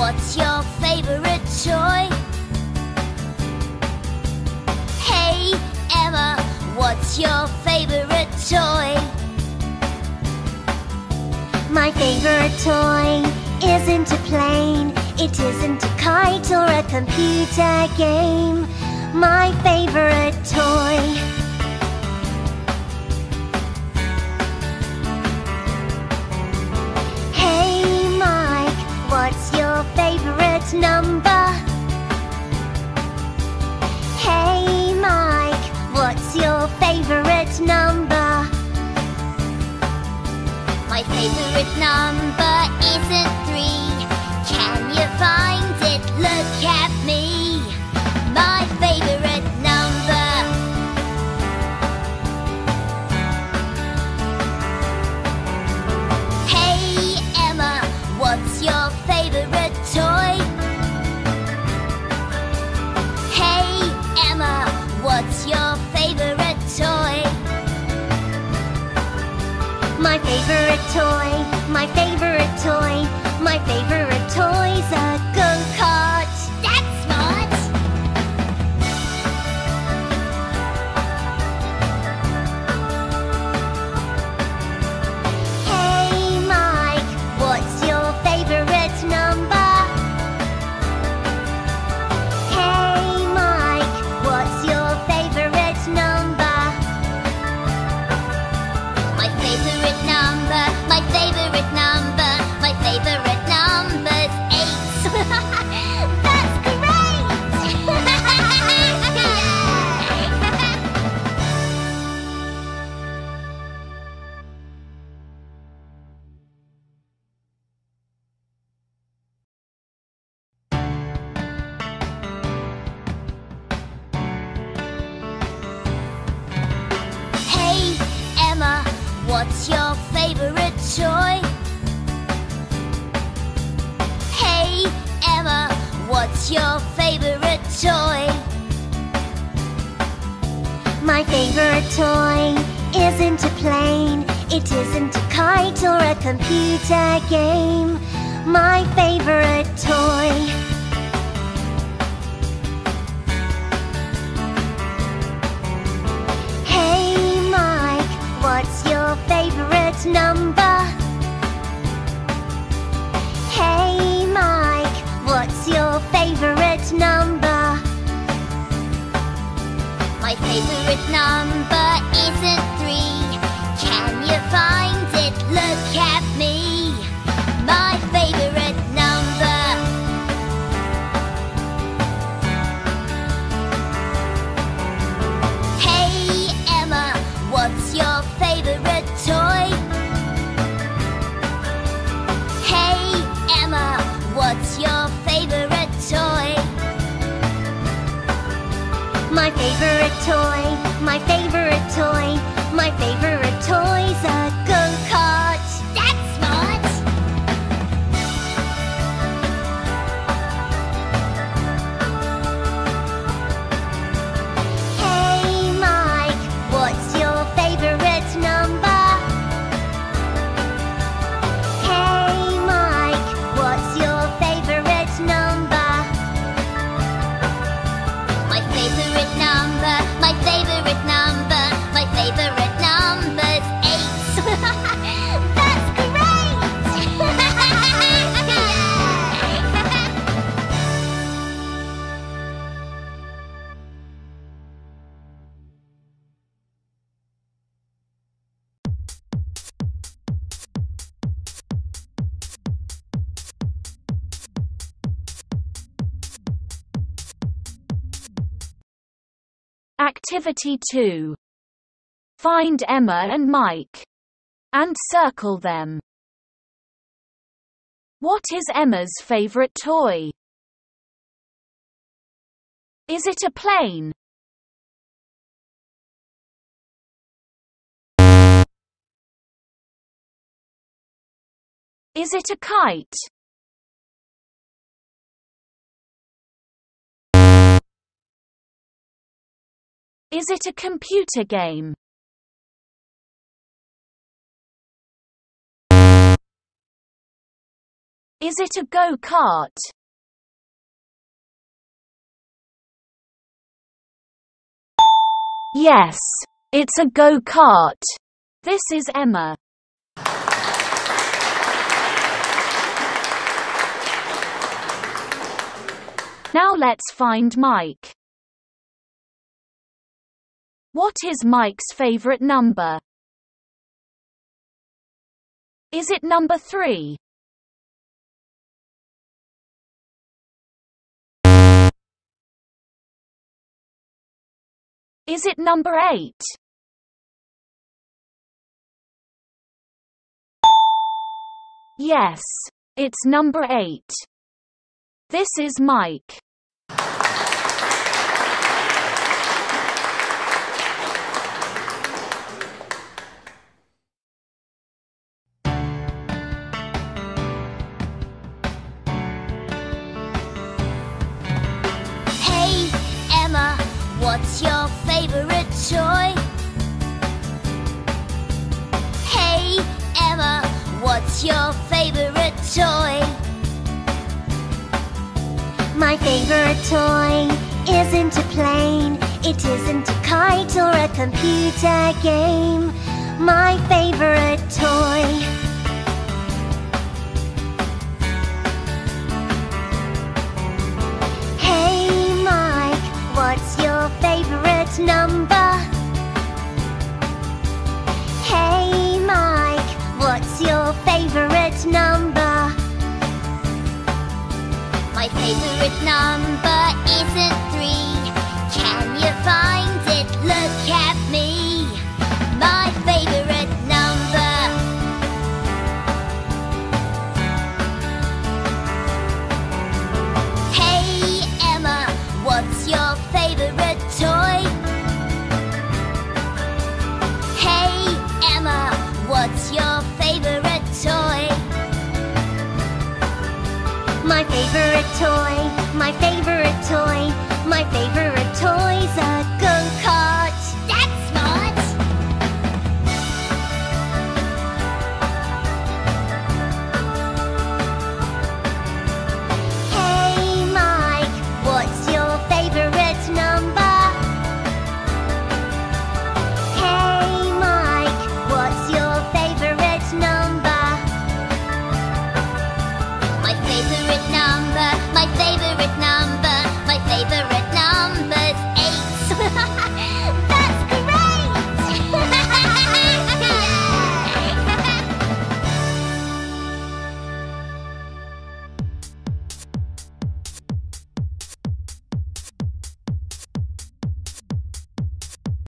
what's your favorite toy? Hey, Emma, what's your favorite toy? My favorite toy isn't a plane, it isn't a kite or a computer game. My favorite toy. My favorite number isn't three. Can you find it? Look at me. My favorite toy, what's your favorite toy? What's your favorite toy? My favorite toy isn't a plane, it isn't a kite or a computer game. My favorite toy. Favorite number isn't My favorite toy, my favorite toy, my favorite toy's a Activity 2. Find Emma and Mike. And circle them. What is Emma's favorite toy? Is it a plane? Is it a kite? Is it a computer game? Is it a go-kart? Yes, it's a go-kart. This is Emma. Now let's find Mike. What is Mike's favorite number? Is it number 3? Is it number 8? Yes, it's number 8. This is Mike. What's your favorite toy? Hey, Emma, what's your favorite toy? My favorite toy isn't a plane, it isn't a kite or a computer game. My favorite toy. Number isn't toy, my favorite